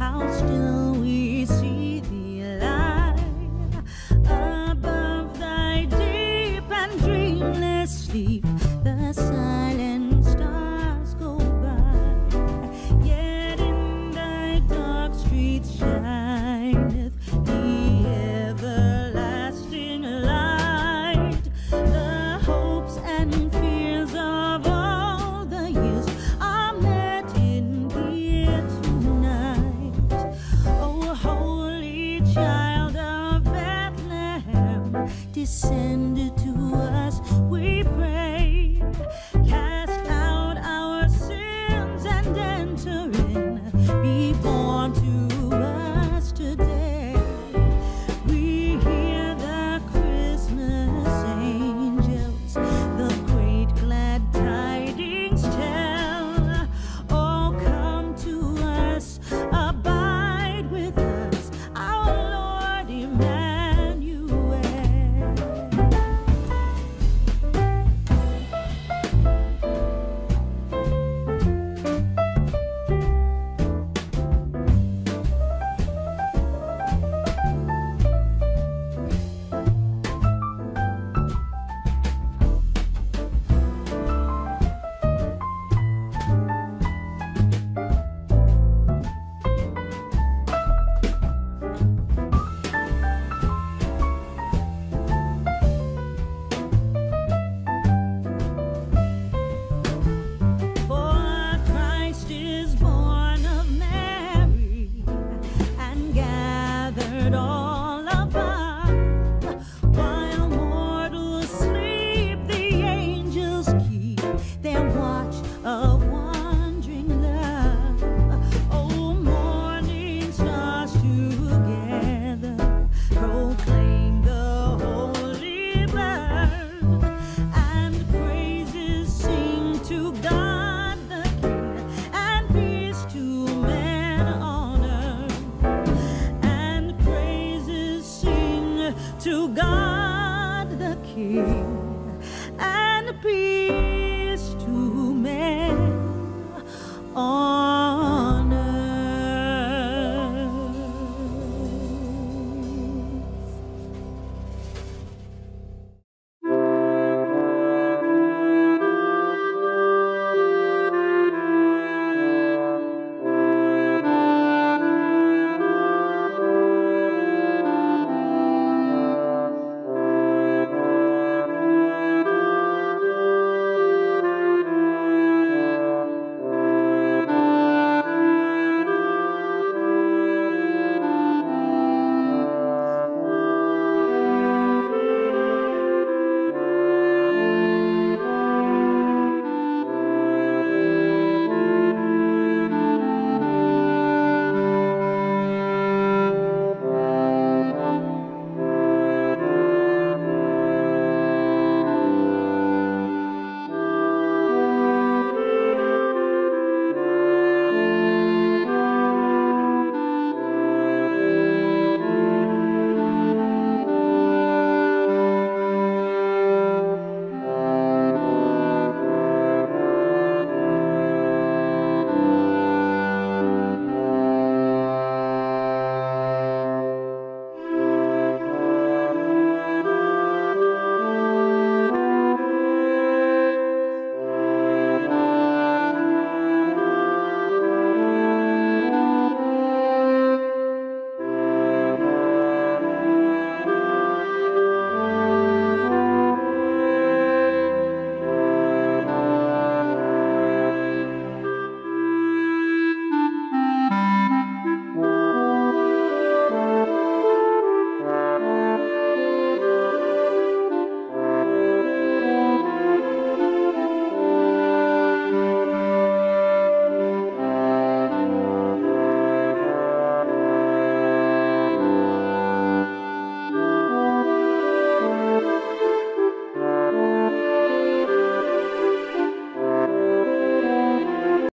house still. God the King and peace